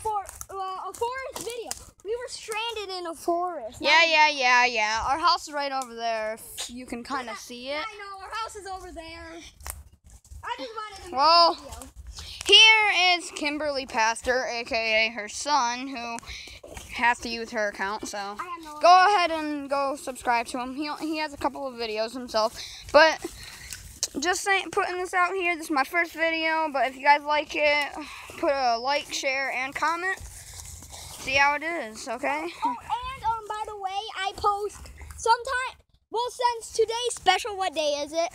for uh, a forest video. We were stranded in a forest. Yeah, yeah, yeah, yeah. Our house is right over there. If you can kind of see it. I know our house is over there. I just wanted to make Well, a video. Here is Kimberly Pastor, aka her son, who has to use her account. So I have no go ahead and go subscribe to him. He he has a couple of videos himself, but just saying, putting this out here. This is my first video, but if you guys like it, put a like, share, and comment. See how it is, okay? Oh, and um, by the way, I post sometime. Well, since today's special, what day is it?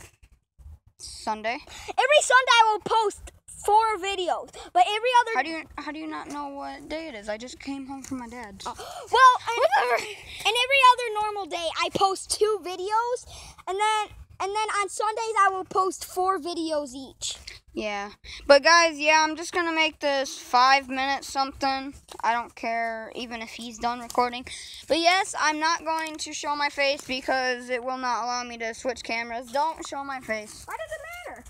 Sunday. Every Sunday I will post four videos, but every other How do you how do you not know what day it is? I just came home from my dad's. well, and, and every other normal day I post two videos, and then and then on Sundays I will post four videos each. Yeah. But guys, yeah, I'm just gonna make this five minutes something. I don't care even if he's done recording. But yes, I'm not going to show my face because it will not allow me to switch cameras. Don't show my face. Why does it matter?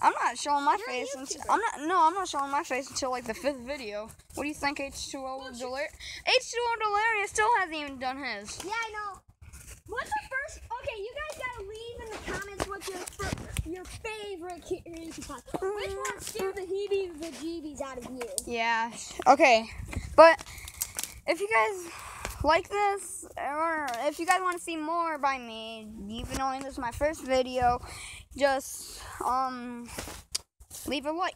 I'm not showing my You're face until I'm not no, I'm not showing my face until like the fifth video. What do you think H2O Delirious H2O Delirious still hasn't even done his. Yeah, I know. What's the first? Okay, you guys gotta leave in the comments what's your fir- your favorite creepypasta. Which one scared the heebies the jeebies out of you? Yeah. Okay. But if you guys like this, or if you guys want to see more by me, even though this is my first video, just um leave a like,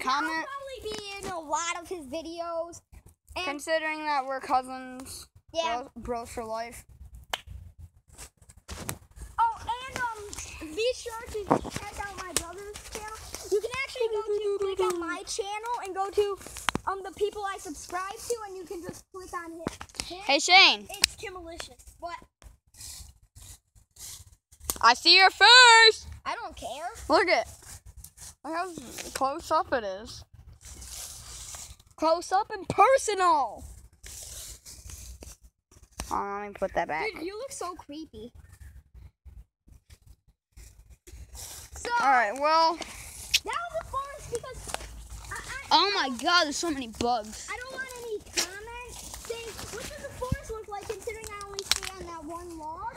comment. I'll probably be in a lot of his videos. And Considering that we're cousins, yeah. bros, bros for life. Oh, and um, be sure to check out my brother's channel. You can actually go to click on my channel and go to um the people I subscribe to, and you can just click on his. his. Hey Shane, It's Kimalicious. What? I see your face. I don't care. Look at, look how close up it is. Close up and personal. Oh, let me put that back. Dude, you look so creepy. So All right. Well. that was the forest because I, I, Oh my God, there's so many bugs. I don't want any comments saying what does the forest look like considering I only stay on that one log.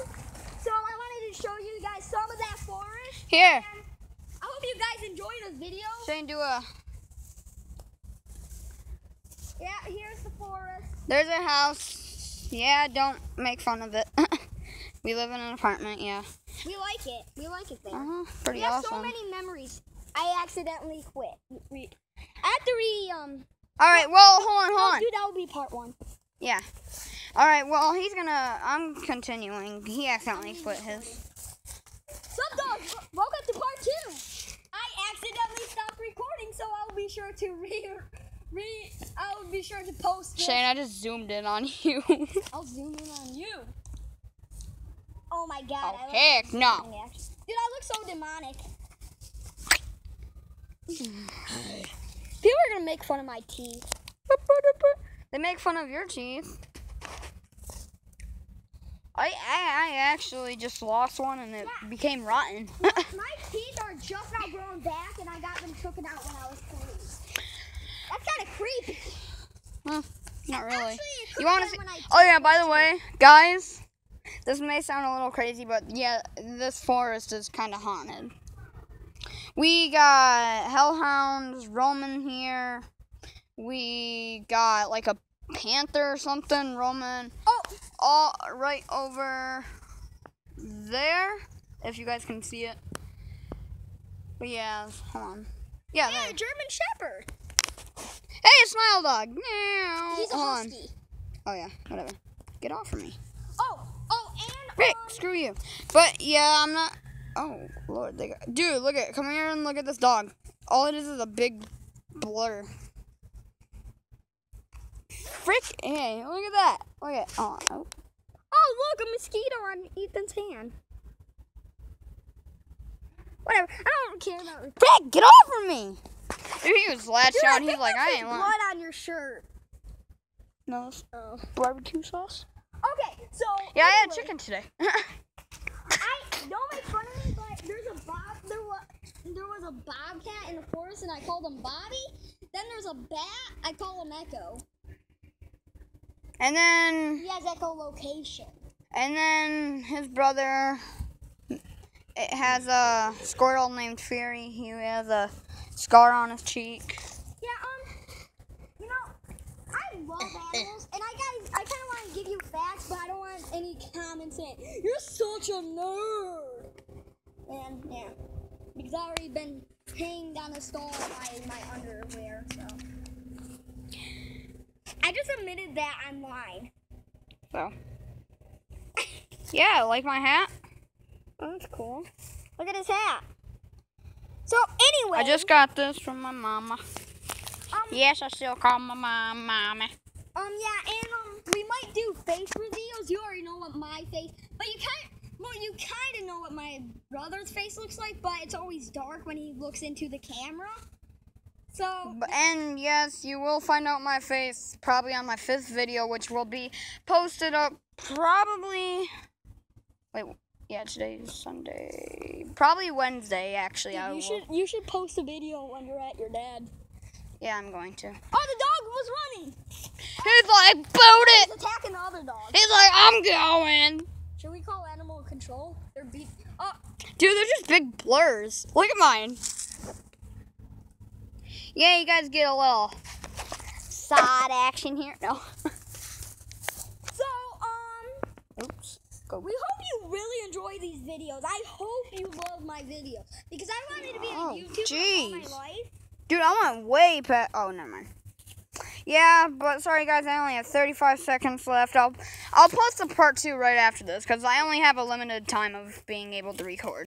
So I wanted to show you guys some of that forest. Here, I hope you guys enjoy this video. Shane, do a. Yeah, here's the forest. There's a house. Yeah, don't make fun of it. we live in an apartment. Yeah. We like it. We like it there. Uh huh. Pretty we have so many memories. I accidentally quit. We, to re um. All right. Well, hold on, hold on. dude, that would be part one. Yeah. All right. Well, he's gonna. I'm continuing. He accidentally quit his. Sup, dogs? Welcome to part two. I accidentally stopped recording, so I'll be sure to re re. I'll be sure to post. This. Shane, I just zoomed in on you. I'll zoom in on you. Oh my god. oh I look heck no. Dude, I look so demonic. People are gonna make fun of my teeth. They make fun of your teeth. I, I I actually just lost one and it became rotten. My teeth are just now growing back, and I got them taken out when I was three. That's kind of creepy. Huh, Not really. Actually, You want to see? Oh yeah. By the way, guys, this may sound a little crazy, but yeah, this forest is kind of haunted. We got hellhounds roaming here. We got like a panther or something roaming Oh, all right over there. If you guys can see it. But yeah, hold on. Yeah, yeah, there. German Shepherd. Hey, smile dog. Meow. He's a Hold on. husky. Oh yeah, whatever. Get off of me. Oh, oh, and Rick, um, screw you. But yeah, I'm not. Oh lord, they got. Dude, look at. Come here and look at this dog. All it is is a big blur. Frick! Hey, look at that. Look at. Oh, oh. oh, look, a mosquito on Ethan's hand. Whatever. I don't care about. Frick! Get off of me. Dude, he was latched Dude, on. He's like, I ain't blood lying. on your shirt. No, Oh. barbecue sauce. Okay, so Yeah, I had chicken today. I don't make fun of me, but there's a box. There was there was a bobcat in the forest, and I called him Bobby. Then there's a bat. I call him Echo. And then He has echolocation. and then his brother it has a squirrel named Fury. He has a scar on his cheek. Yeah, um, you know, I love animals, and I guys, I kind of want to give you facts, but I don't want any comments saying you're such a nerd. And yeah, because I've already been hanged on a stall by my underwear, so I just admitted that I'm lying. So yeah, like my hat. Oh, that's cool. Look at his hat. So anyway, I just got this from my mama. um, Yes, I still call my mom mommy. Um, yeah, and um, we might do face reveals. You already know what my face, but you kind, well, you kind of know what my brother's face looks like, but it's always dark when he looks into the camera. So, And yes, you will find out my face probably on my fifth video, which will be posted up probably. Wait, yeah, today is Sunday. Probably Wednesday, actually. I you will. should you should post a video when you're at your dad. Yeah, I'm going to. Oh, the dog was running. He's like, boot it! He's attacking the other dog. He's like, I'm going! Should we call animal control? They're beat. Oh, Dude, they're just big blurs. Look at mine. Yeah, you guys get a little side action here. No. so um. Oops. Go. We hope you really enjoy these videos. I hope you love my video because I wanted to be a Oh, YouTuber all my life. Dude, I went way past. Oh, never mind. Yeah, but sorry guys, I only have 35 seconds left. I'll I'll post the part two right after this because I only have a limited time of being able to record.